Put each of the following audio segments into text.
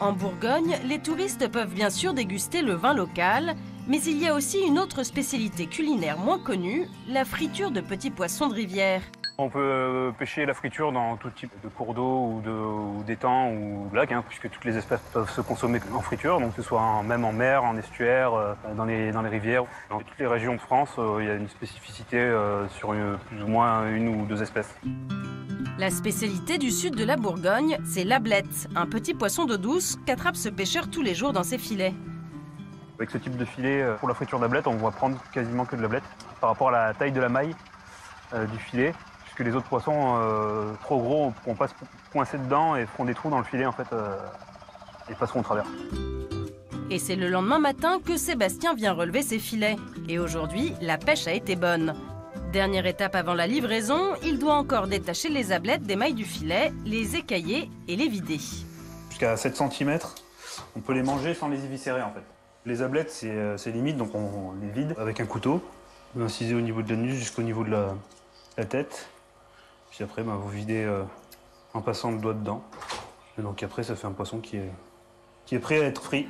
En Bourgogne, les touristes peuvent bien sûr déguster le vin local, mais il y a aussi une autre spécialité culinaire moins connue, la friture de petits poissons de rivière. On peut euh, pêcher la friture dans tout type de cours d'eau ou d'étangs ou de lacs, hein, puisque toutes les espèces peuvent se consommer en friture, donc que ce soit même en mer, en estuaire, euh, dans, les, rivières. Dans toutes les régions de France, euh, il y a une spécificité sur plus ou moins une ou deux espèces. La spécialité du sud de la Bourgogne, c'est l'ablette, un petit poisson d'eau douce qu'attrape ce pêcheur tous les jours dans ses filets. Avec ce type de filet, pour la friture d'ablette, on va prendre quasiment que de l'ablette par rapport à la taille de la maille du filet que les autres poissons euh, trop gros vont pas se coincer dedans et feront des trous dans le filet en fait euh, et passeront au travers. Et c'est le lendemain matin que Sébastien vient relever ses filets. Et aujourd'hui, la pêche a été bonne. Dernière étape avant la livraison, il doit encore détacher les ablettes des mailles du filet, les écailler et les vider. Jusqu'à 7 cm, on peut les manger sans les éviscérer en fait. Les ablettes, c'est euh, limite, donc on les vide avec un couteau. On inciser au niveau de la nuque jusqu'au niveau de la tête. Puis après, bah, vous videz euh, en passant le doigt dedans. Et donc après, ça fait un poisson qui est, qui est prêt à être frit.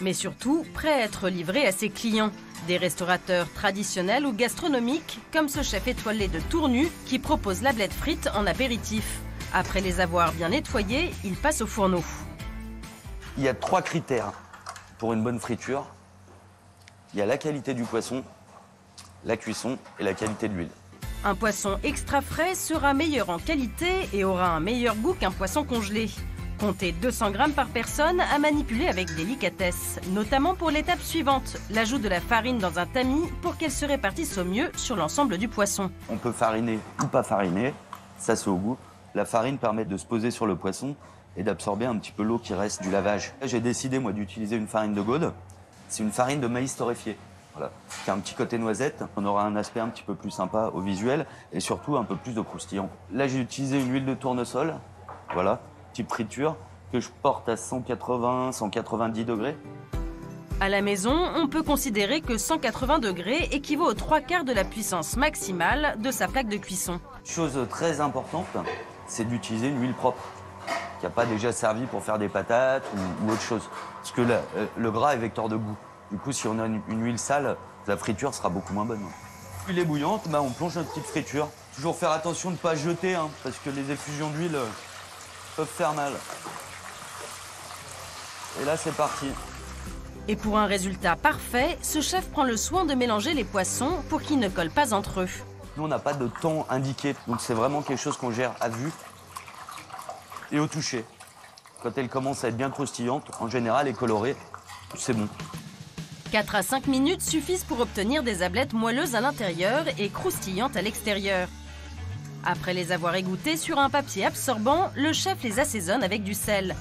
Mais surtout, prêt à être livré à ses clients. Des restaurateurs traditionnels ou gastronomiques, comme ce chef étoilé de Tournu qui propose la blette frite en apéritif. Après les avoir bien nettoyés, il passe au fourneau. Il y a trois critères pour une bonne friture. Il y a la qualité du poisson, la cuisson et la qualité de l'huile. Un poisson extra frais sera meilleur en qualité et aura un meilleur goût qu'un poisson congelé. Comptez 200 grammes par personne à manipuler avec délicatesse, notamment pour l'étape suivante, l'ajout de la farine dans un tamis pour qu'elle se répartisse au mieux sur l'ensemble du poisson. On peut fariner ou pas fariner, ça c'est au goût. La farine permet de se poser sur le poisson et d'absorber un petit peu l'eau qui reste du lavage. J'ai décidé moi d'utiliser une farine de gaude. C'est une farine de maïs torréfié. Voilà. Qui a un petit côté noisette, on aura un aspect un petit peu plus sympa au visuel et surtout un peu plus de croustillant. Là, j'ai utilisé une huile de tournesol, voilà, type friture, que je porte à 180, 190 degrés. À la maison, on peut considérer que 180 degrés équivaut aux trois quarts de la puissance maximale de sa plaque de cuisson. Chose très importante, c'est d'utiliser une huile propre, qui n'a pas déjà servi pour faire des patates ou, autre chose. Parce que euh, le gras est vecteur de goût. Du coup, si on a une, huile sale, la friture sera beaucoup moins bonne. L'huile est bouillante, bah, on plonge notre petite friture. Toujours faire attention de ne pas jeter, hein, parce que les effusions d'huile euh, peuvent faire mal. Et là, c'est parti. Et pour un résultat parfait, ce chef prend le soin de mélanger les poissons pour qu'ils ne collent pas entre eux. Nous, on n'a pas de temps indiqué, donc c'est vraiment quelque chose qu'on gère à vue et au toucher. Quand elle commence à être bien croustillante, en général, et colorée, c'est bon. 4 à 5 minutes suffisent pour obtenir des ablettes moelleuses à l'intérieur et croustillantes à l'extérieur. Après les avoir égouttées sur un papier absorbant, le chef les assaisonne avec du sel.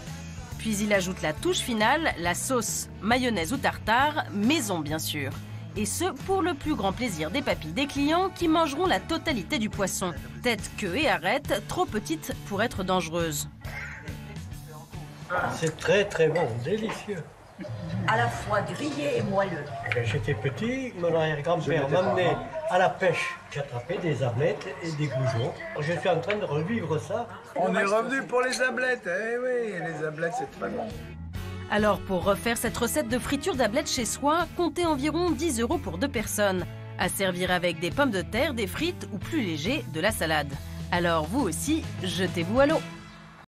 Puis il ajoute la touche finale, la sauce, mayonnaise ou tartare, maison bien sûr. Et ce, pour le plus grand plaisir des papilles des clients qui mangeront la totalité du poisson. Tête, queue et arête, trop petites pour être dangereuses. C'est très très bon, délicieux à la fois grillé et moelleux. Quand j'étais petit, mon arrière-grand-père m'amenait à la pêche. J'attrapais des ablettes et des goujons. Je suis en train de revivre ça. On est revenu pour les ablettes, eh oui, les ablettes c'est très bon. Alors pour refaire cette recette de friture d'ablettes chez soi, comptez environ 10 euros pour deux personnes. À servir avec des pommes de terre, des frites ou plus léger, de la salade. Alors vous aussi, jetez-vous à l'eau.